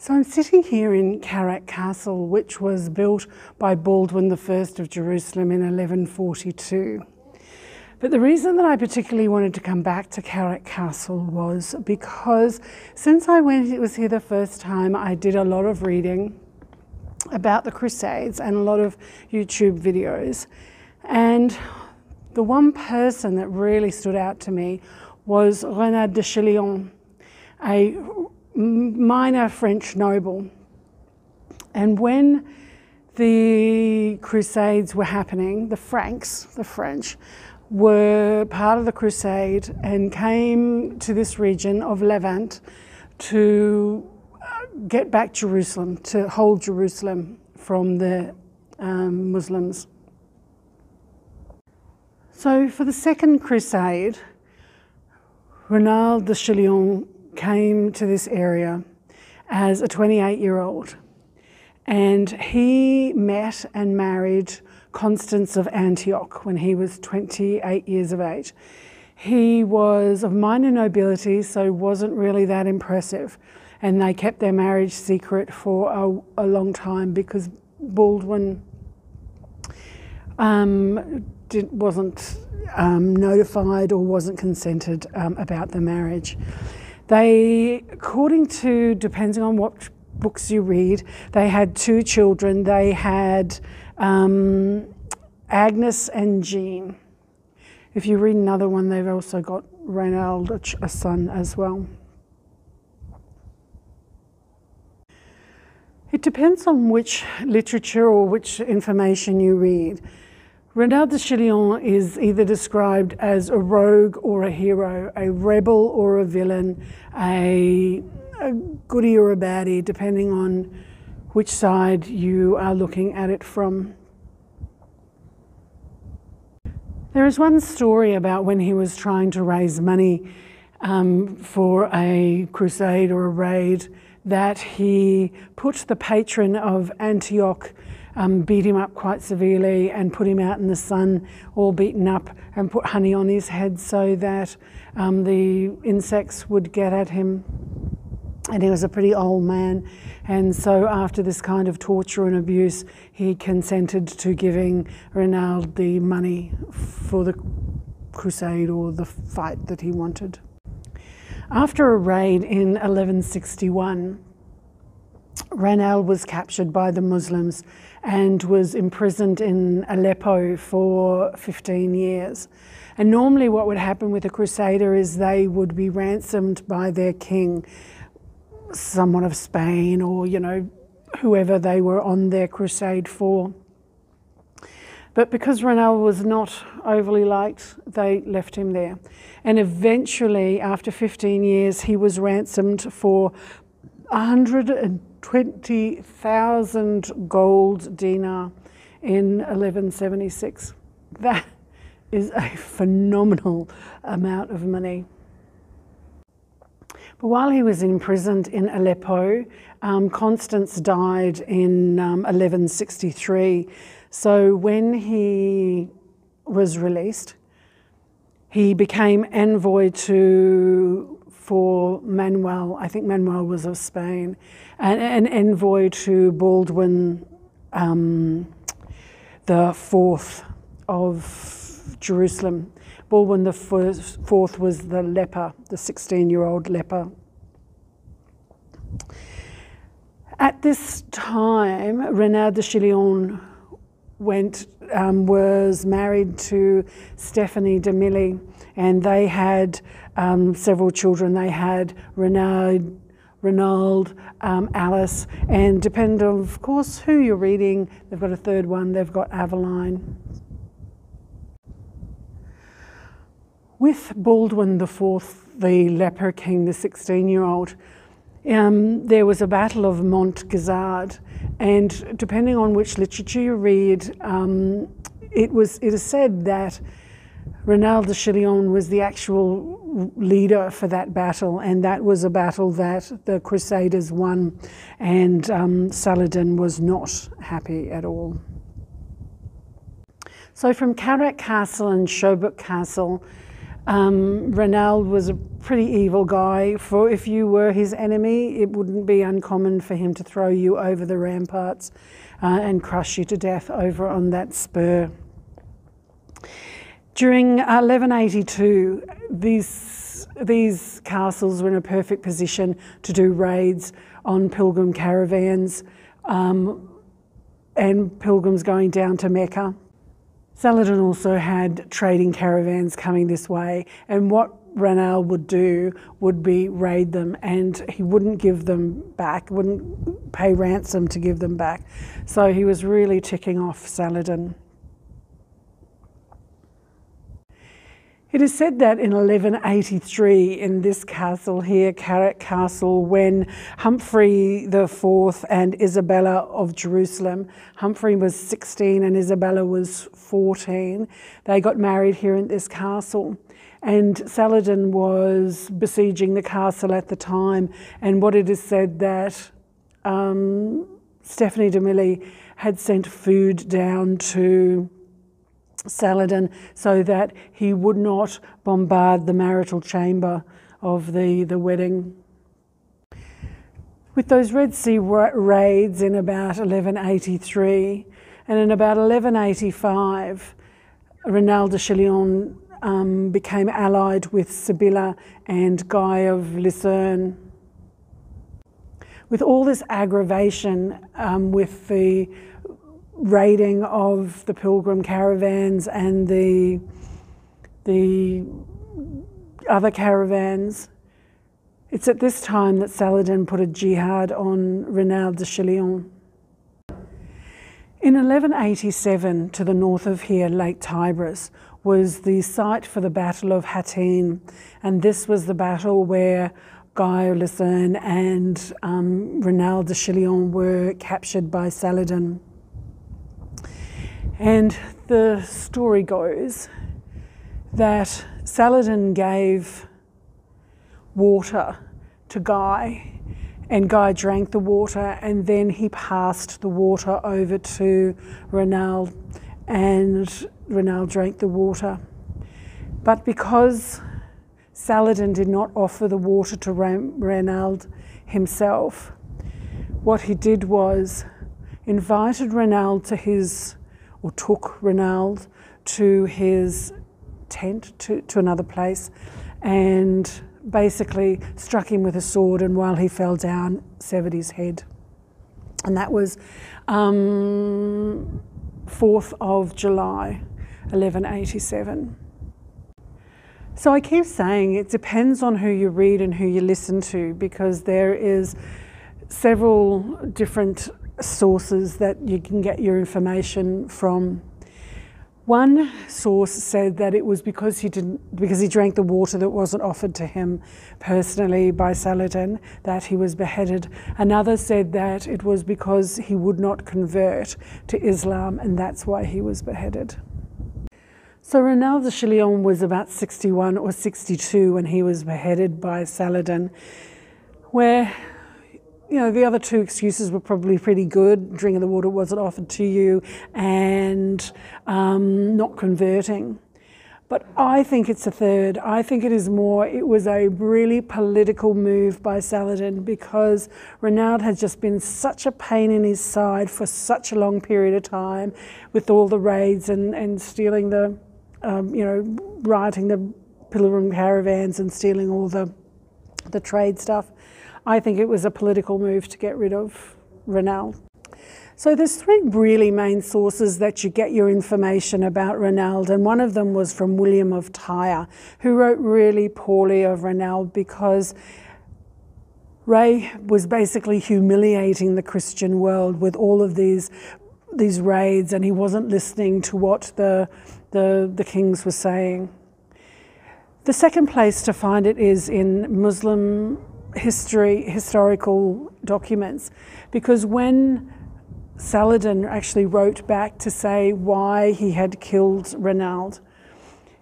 So I'm sitting here in Karak Castle, which was built by Baldwin I of Jerusalem in 1142. But the reason that I particularly wanted to come back to Karak Castle was because since I went, it was here the first time, I did a lot of reading about the Crusades and a lot of YouTube videos. And the one person that really stood out to me was Renard de Chillon, a minor French noble. And when the Crusades were happening, the Franks, the French, were part of the crusade and came to this region of Levant to uh, get back Jerusalem, to hold Jerusalem from the um, Muslims. So for the second crusade, Renald de Chillon came to this area as a 28 year old and he met and married Constance of Antioch when he was 28 years of age. He was of minor nobility, so wasn't really that impressive. And they kept their marriage secret for a, a long time because Baldwin um, did, wasn't um, notified or wasn't consented um, about the marriage. They, according to, depending on what books you read, they had two children. They had um, Agnes and Jean. If you read another one, they've also got Reynald, a son as well. It depends on which literature or which information you read. Renard de Chillon is either described as a rogue or a hero, a rebel or a villain, a, a goody or a baddie, depending on which side you are looking at it from. There is one story about when he was trying to raise money um, for a crusade or a raid that he put the patron of Antioch um, beat him up quite severely and put him out in the sun, all beaten up, and put honey on his head so that um, the insects would get at him. And he was a pretty old man. And so, after this kind of torture and abuse, he consented to giving Renald the money for the crusade or the fight that he wanted. After a raid in 1161, Renald was captured by the Muslims and was imprisoned in Aleppo for 15 years. And normally, what would happen with a crusader is they would be ransomed by their king, someone of Spain or, you know, whoever they were on their crusade for. But because Renald was not overly liked, they left him there. And eventually, after 15 years, he was ransomed for 120,000 gold dinar in 1176. That is a phenomenal amount of money. But while he was imprisoned in Aleppo, um, Constance died in um, 1163. So when he was released, he became envoy to for Manuel, I think Manuel was of Spain, and an envoy to Baldwin um, the fourth of Jerusalem. Baldwin the fourth was the leper, the 16-year-old leper. At this time, Renard de Chillon went um, was married to Stephanie de Milly, and they had um, several children. They had Renard, Renald, um, Alice, and depend of course who you're reading. They've got a third one. They've got Aveline. With Baldwin IV, the leper king, the 16-year-old, um, there was a battle of Montgisard, and depending on which literature you read, um, it was it is said that Renald de Chillon was the actual leader for that battle, and that was a battle that the Crusaders won, and um, Saladin was not happy at all. So from Karak Castle and Shobak Castle, Um, was a pretty evil guy. For if you were his enemy, it wouldn't be uncommon for him to throw you over the ramparts uh, and crush you to death over on that spur. During 1182, these, these castles were in a perfect position to do raids on pilgrim caravans um, and pilgrims going down to Mecca. Saladin also had trading caravans coming this way, and what Ranal would do would be raid them, and he wouldn't give them back, wouldn't pay ransom to give them back. So he was really ticking off Saladin. It is said that in 1183, in this castle here, Karak Castle, when Humphrey IV and Isabella of Jerusalem, Humphrey was 16 and Isabella was 14, they got married here in this castle. And Saladin was besieging the castle at the time, and what it is said that um, Stephanie de Milly had sent food down to Saladin so that he would not bombard the marital chamber of the, the wedding. With those Red Sea raids in about 1183 and in about 1185, Ranald de Châtillon um, became allied with Sibylla and Guy of Lusignan. With all this aggravation um, with the raiding of the pilgrim caravans and the the other caravans. It's at this time that Saladin put a jihad on Ranald de Chillon. In 1187, to the north of here, Lake Tibris, was the site for the Battle of Hattin, and this was the battle where Guy Lusignan and um, de Chillon were captured by Saladin. And the story goes that Saladin gave water to Guy, and Guy drank the water, and then he passed the water over to Ranald, and Ranald drank the water. But because Saladin did not offer the water to Ranald himself, what he did was invited Ranald to his or took Ranald to his tent to, to another place and basically struck him with a sword and while he fell down severed his head. And that was um, 4th of July 1187 so I keep saying it depends on who you read and who you listen to because there is several different sources that you can get your information from. One source said that it was because he didn't because he drank the water that wasn't offered to him personally by Saladin that he was beheaded. Another said that it was because he would not convert to Islam and that's why he was beheaded. So Ranald de Châtillon was about 61 or 62 when he was beheaded by Saladin, where you know, the other two excuses were probably pretty good. Drinking the water wasn't offered to you and um, not converting. But I think it's a third. I think it is more, it was a really political move by Saladin because Ranald has just been such a pain in his side for such a long period of time with all the raids and, and stealing the, um, you know, rioting the pilgrim caravans and stealing all the, the trade stuff. I think it was a political move to get rid of Ranald. So there's three really main sources that you get your information about Ranald, and one of them was from William of Tyre, who wrote really poorly of Ranald because Ray was basically humiliating the Christian world with all of these these raids, and he wasn't listening to what the the, the kings were saying. The second place to find it is in Muslim history, historical documents, because when Saladin actually wrote back to say why he had killed Ranald,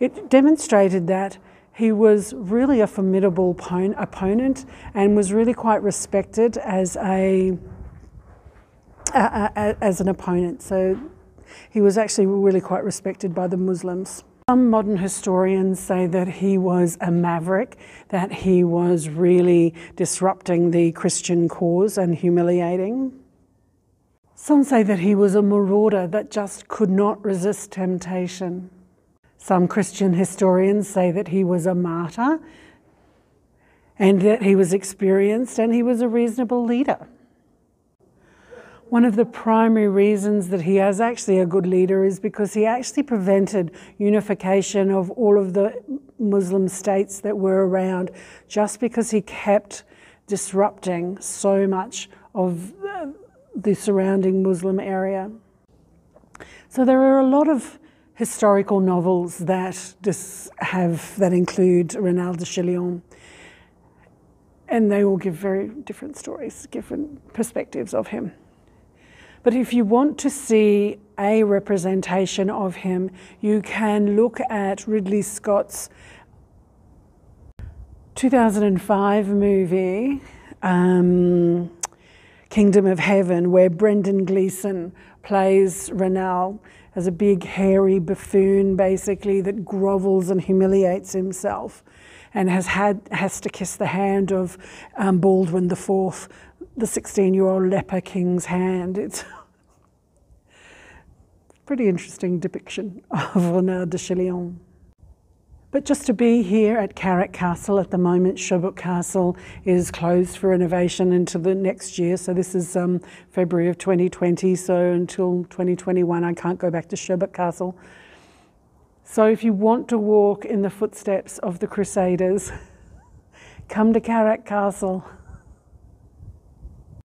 it demonstrated that he was really a formidable opponent and was really quite respected as a, a, a as an opponent. So he was actually really quite respected by the Muslims. Some modern historians say that he was a maverick, that he was really disrupting the Christian cause and humiliating. Some say that he was a marauder that just could not resist temptation. Some Christian historians say that he was a martyr and that he was experienced and he was a reasonable leader. One of the primary reasons that he is actually a good leader is because he actually prevented unification of all of the Muslim states that were around just because he kept disrupting so much of the surrounding Muslim area. So there are a lot of historical novels that have that include Renal de Chillon, and they all give very different stories, different perspectives of him. But if you want to see a representation of him, you can look at Ridley Scott's 2005 movie. Um, Kingdom of Heaven, where Brendan Gleeson plays Renal as a big hairy buffoon, basically, that grovels and humiliates himself and has had has to kiss the hand of um, Baldwin IV, the 16-year-old leper king's hand. It's pretty interesting depiction of Renard de Chillon. But just to be here at Karak Castle at the moment, Shobak Castle is closed for renovation until the next year. So this is um, February of 2020. So until 2021, I can't go back to Shobak Castle. So if you want to walk in the footsteps of the Crusaders, come to Karak Castle.